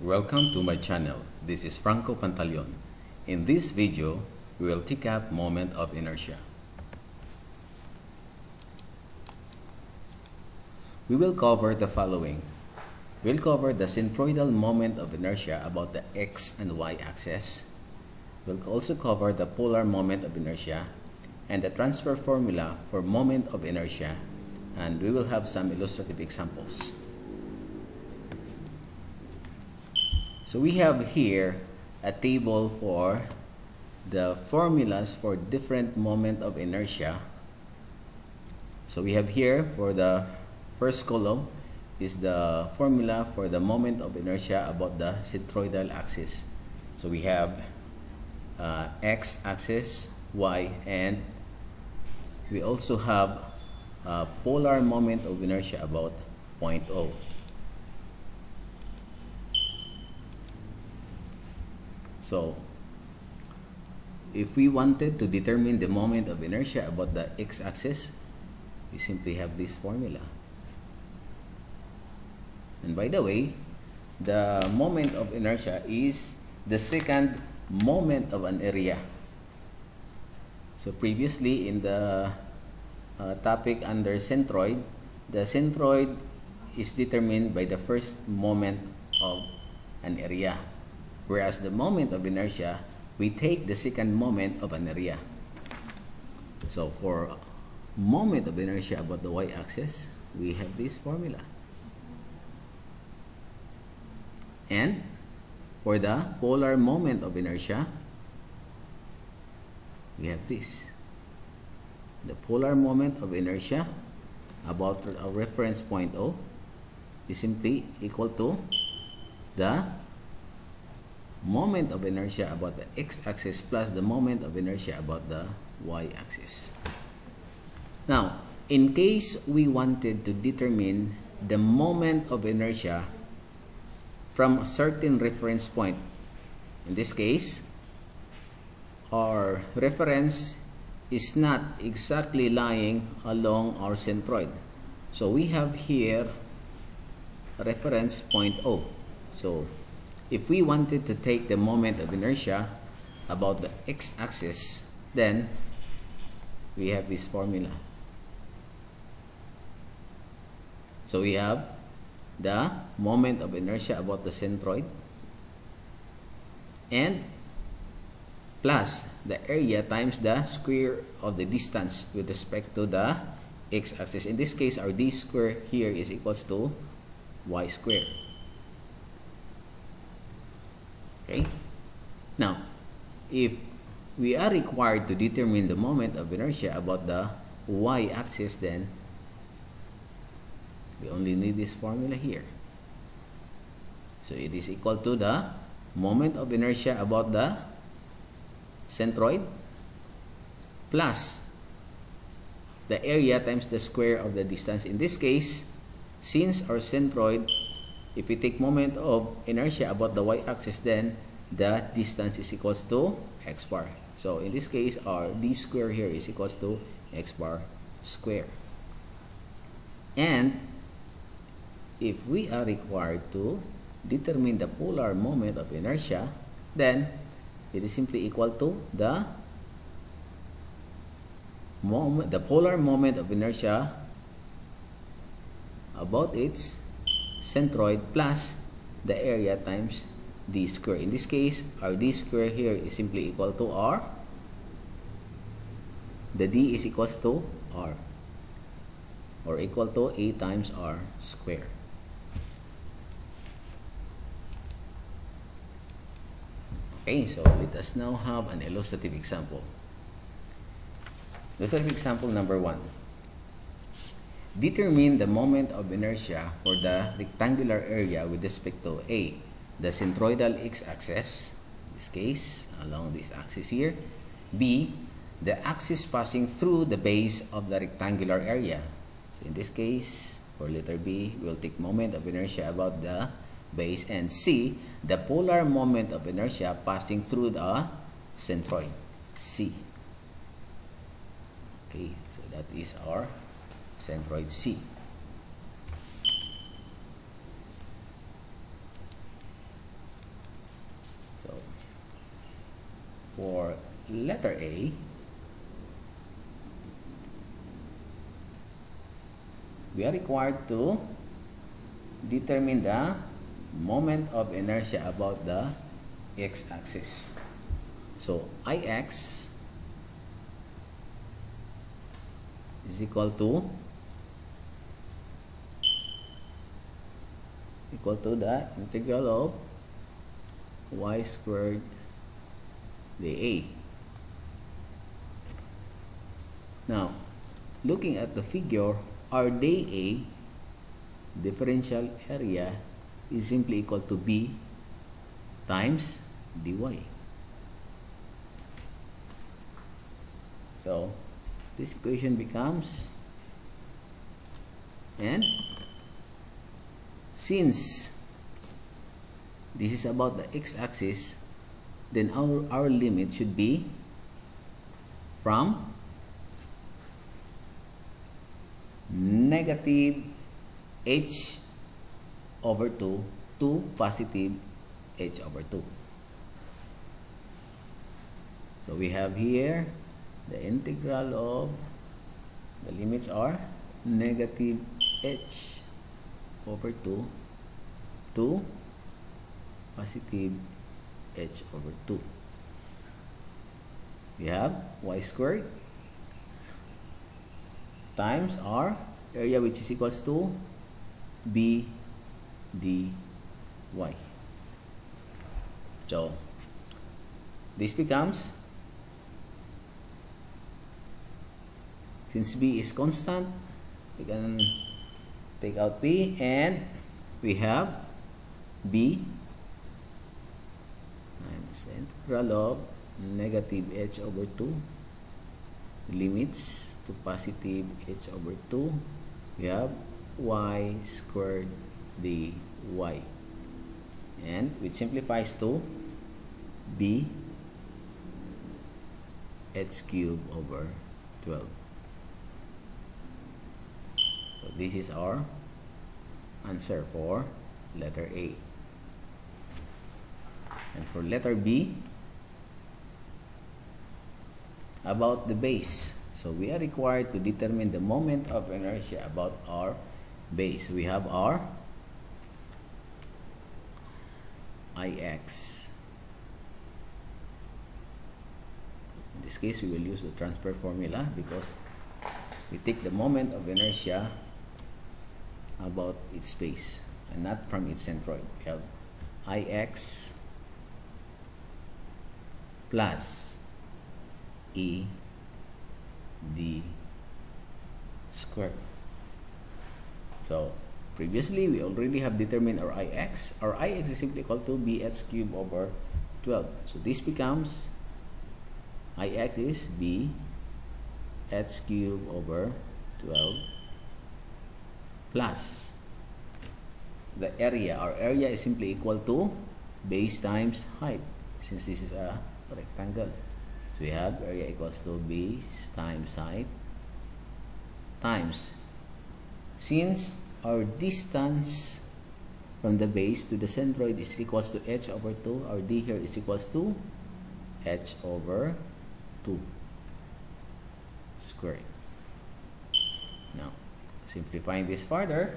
Welcome to my channel. This is Franco Pantaleon. In this video, we will take up moment of inertia. We will cover the following. We'll cover the centroidal moment of inertia about the x and y axis. We'll also cover the polar moment of inertia and the transfer formula for moment of inertia and we will have some illustrative examples. So we have here a table for the formulas for different moment of inertia. So we have here for the first column is the formula for the moment of inertia about the centroidal axis. So we have uh, x axis, y, and we also have uh, polar moment of inertia about 0.0. So, if we wanted to determine the moment of inertia about the x-axis, we simply have this formula. And by the way, the moment of inertia is the second moment of an area. So previously in the uh, topic under centroid, the centroid is determined by the first moment of an area. Whereas the moment of inertia, we take the second moment of an area. So for moment of inertia about the y-axis, we have this formula. And for the polar moment of inertia, we have this. The polar moment of inertia about a reference point O is simply equal to the moment of inertia about the x-axis plus the moment of inertia about the y-axis. Now, in case we wanted to determine the moment of inertia from a certain reference point. In this case, our reference is not exactly lying along our centroid. So we have here reference point O. So if we wanted to take the moment of inertia about the x-axis, then we have this formula. So we have the moment of inertia about the centroid and plus the area times the square of the distance with respect to the x-axis. In this case, our d square here is equals to y square. Okay? Now, if we are required to determine the moment of inertia about the y-axis, then we only need this formula here. So it is equal to the moment of inertia about the centroid plus the area times the square of the distance. In this case, since our centroid, if we take moment of inertia about the y-axis, then the distance is equals to x bar. So in this case, our d square here is equals to x bar square. And if we are required to determine the polar moment of inertia, then it is simply equal to the moment, the polar moment of inertia about its centroid plus the area times d square. In this case, our d square here is simply equal to r. The d is equals to r or equal to a times r square. Okay, so let us now have an illustrative example. Illustrative example number one. Determine the moment of inertia for the rectangular area with respect to A, the centroidal x-axis, in this case, along this axis here. B, the axis passing through the base of the rectangular area. So in this case, for letter B, we'll take moment of inertia about the base and C, the polar moment of inertia passing through the centroid, C. Okay, so that is our centroid C. So for letter A, we are required to determine the moment of inertia about the x-axis. So Ix is equal to equal to the integral of y squared dA. Now, looking at the figure, our dA differential area is simply equal to B times dy. So, this equation becomes and since this is about the x-axis then our, our limit should be from negative h over 2 to positive h over 2. So we have here the integral of the limits are negative h over 2 to positive h over 2. We have y squared times r area which is equals to b dy. So this becomes since b is constant we can take out b and we have b times integral of negative h over 2 limits to positive h over 2 we have y squared dy and which simplifies to b h cubed over 12 this is our answer for letter A. And for letter B about the base. So we are required to determine the moment of inertia about our base. We have our Ix. In this case, we will use the transfer formula because we take the moment of inertia about its base and not from its centroid. We have Ix plus E D squared. So Previously, we already have determined our ix. Our ix is simply equal to bx cubed over 12. So this becomes ix is b h cubed over 12 plus the area. Our area is simply equal to base times height since this is a rectangle. So we have area equals to base times height times since our distance from the base to the centroid is equals to h over 2 our d here is equals to h over 2 squared now simplifying this further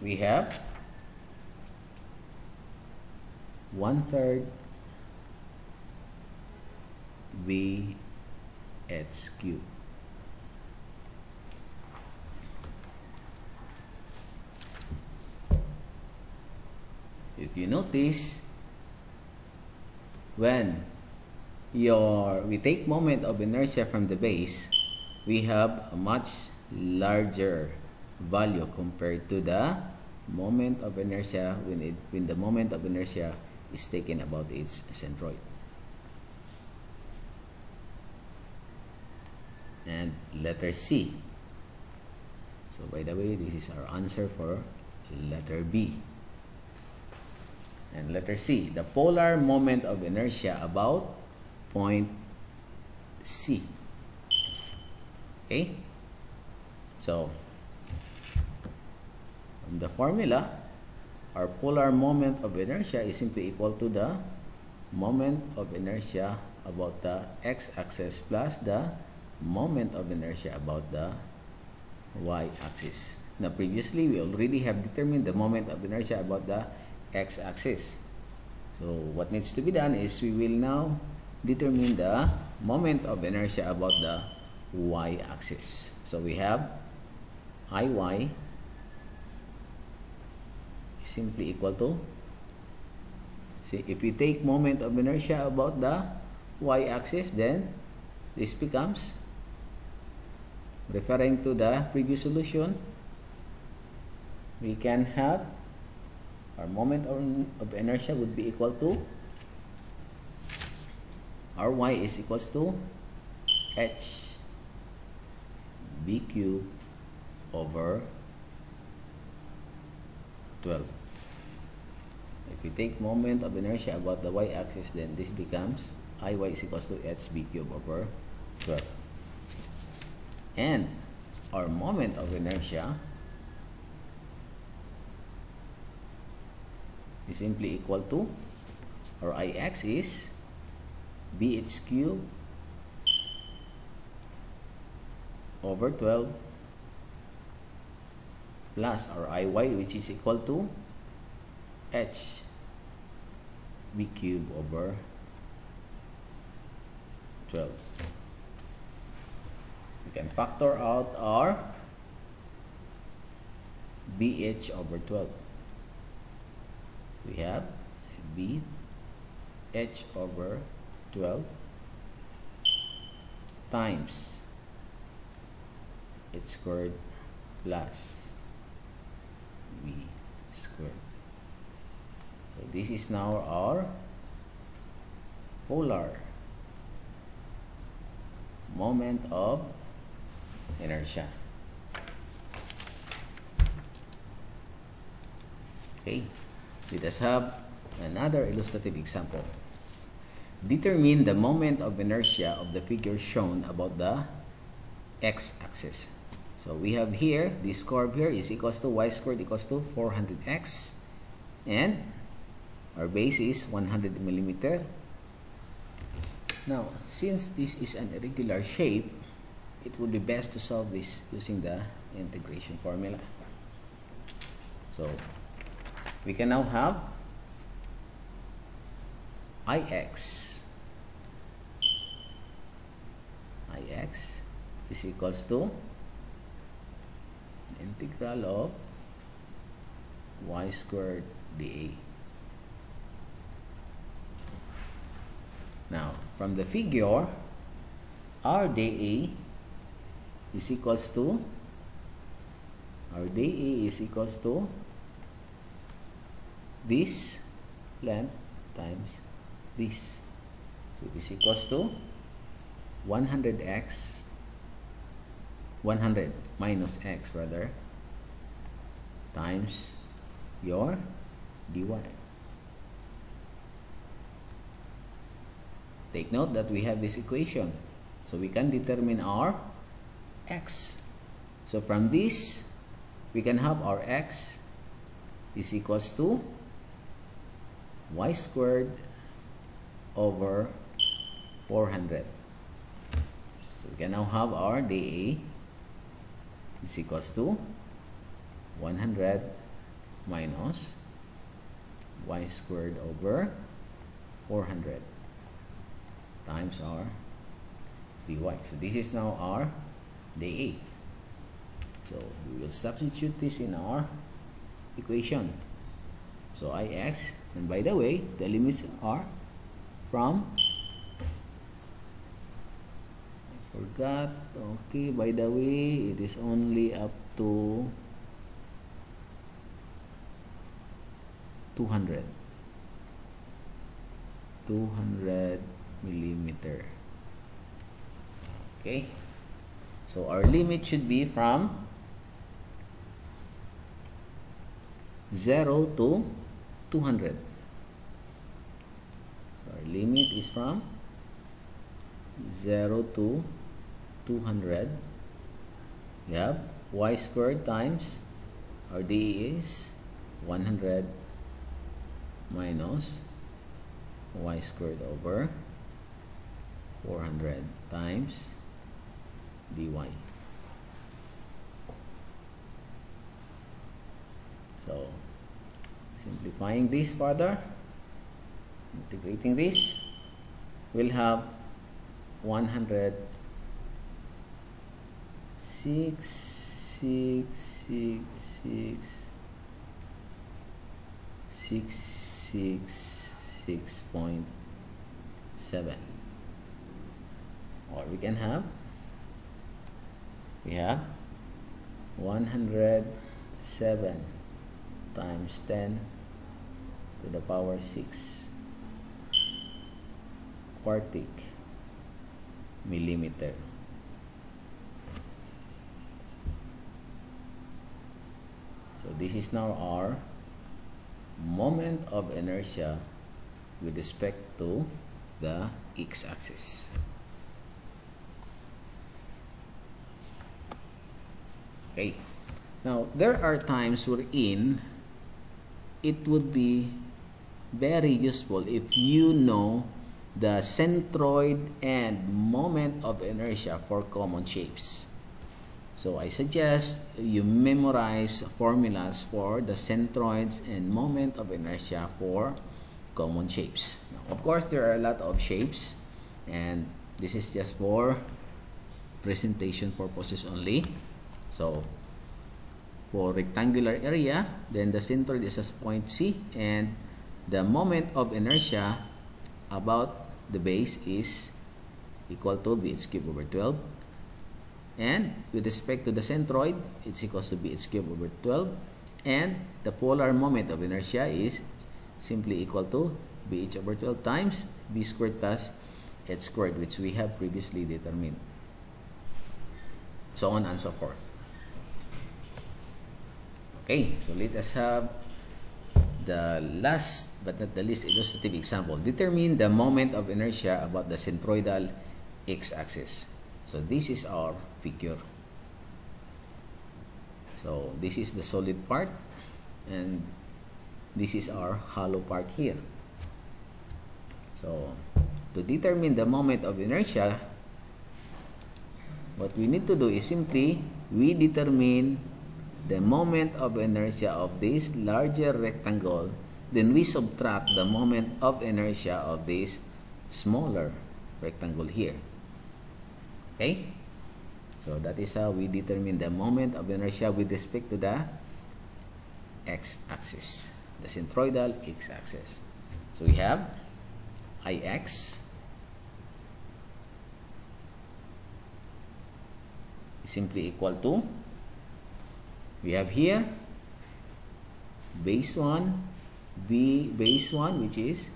we have one third v h cubed if you notice when your we take moment of inertia from the base we have a much larger value compared to the moment of inertia when it when the moment of inertia is taken about its centroid. And letter C. So by the way this is our answer for letter B. And letter C, the polar moment of inertia about point C. Okay? So, the formula, our polar moment of inertia is simply equal to the moment of inertia about the x-axis plus the moment of inertia about the y-axis. Now previously we already have determined the moment of inertia about the x-axis. So what needs to be done is we will now determine the moment of inertia about the y-axis. So we have Iy simply equal to see if we take moment of inertia about the y-axis then this becomes referring to the previous solution we can have our moment of inertia would be equal to Ry is equals to h b cube over 12 if we take moment of inertia about the y-axis then this becomes Iy is equals to h b cube over 12 and our moment of inertia is simply equal to or Ix is bh cube over 12 plus our Iy which is equal to h b cube over 12 we can factor out our bh over 12 so we have b h over 12 times h squared plus b squared. So this is now our polar moment of inertia. Okay, let us have another illustrative example. Determine the moment of inertia of the figure shown about the x-axis. So we have here, this curve here is equals to y squared equals to 400x and our base is 100 millimeter. Now, since this is an irregular shape, it would be best to solve this using the integration formula. So, we can now have ix ix is equals to integral of y squared dA. Now, from the figure, r dA is equals to r dA is equals to this length times this. So this equals to 100x 100 minus x rather times your dy. Take note that we have this equation. So we can determine our x. So from this, we can have our x is equals to y squared over 400. So we can now have our dA is equals to 100 minus y squared over 400 times our dy. So this is now our dA. So we will substitute this in our equation. So Ix, and by the way, the limits are from forgot okay by the way it is only up to 200 200 millimeter. Okay. So our limit should be from 0 to 200 so our limit is from 0 to 200 we have y squared times our d is 100 minus y squared over 400 times dy. So, simplifying this further, integrating this, we'll have 100 6 6 6 6 6 6 6.7 or we can have we have 107 times 10 to the power 6 quartic millimeter so this is now our moment of inertia with respect to the x-axis okay now there are times wherein it would be very useful if you know the centroid and moment of inertia for common shapes. So I suggest you memorize formulas for the centroids and moment of inertia for common shapes. Now, of course, there are a lot of shapes and this is just for presentation purposes only. So for rectangular area, then the centroid is as point C and the moment of inertia about the base is equal to bh cubed over 12 and with respect to the centroid it's equals to bh cubed over 12 and the polar moment of inertia is simply equal to bh over 12 times b squared plus h squared which we have previously determined so on and so forth okay so let us have the last but not the least illustrative example. Determine the moment of inertia about the centroidal x-axis. So this is our figure. So this is the solid part and this is our hollow part here. So to determine the moment of inertia, what we need to do is simply we determine the moment of inertia of this larger rectangle, then we subtract the moment of inertia of this smaller rectangle here. Okay? So that is how we determine the moment of inertia with respect to the x-axis, the centroidal x-axis. So we have Ix simply equal to we have here base 1 b base 1 which is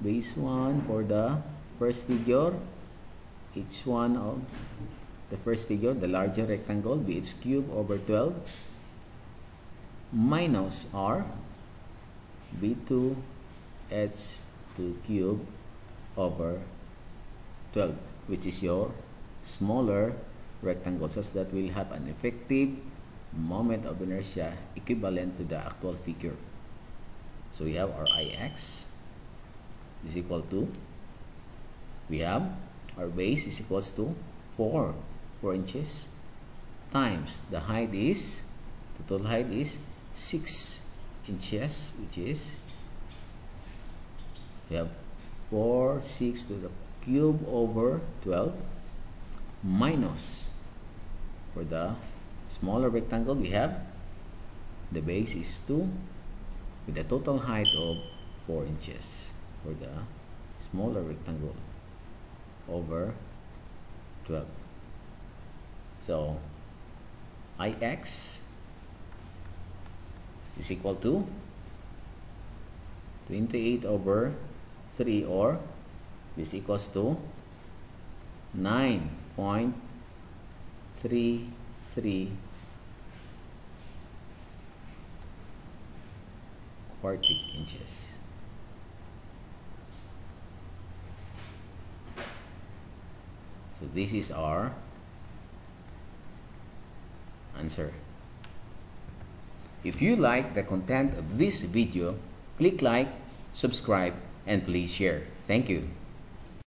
base 1 for the first figure each one of the first figure the larger rectangle b its cube over 12 minus r b2 h2 cube over 12 which is your smaller rectangle such that will have an effective moment of inertia equivalent to the actual figure. So we have our Ix is equal to, we have our base is equals to 4, 4 inches times. The height is, the total height is 6 inches which is, we have 4, 6 to the cube over 12 minus. For the smaller rectangle we have the base is 2 with a total height of 4 inches. For the smaller rectangle over 12 so Ix is equal to 28 over 3 or this equals to 9.3 3 quartic inches. So this is our answer. If you like the content of this video, click like, subscribe, and please share. Thank you.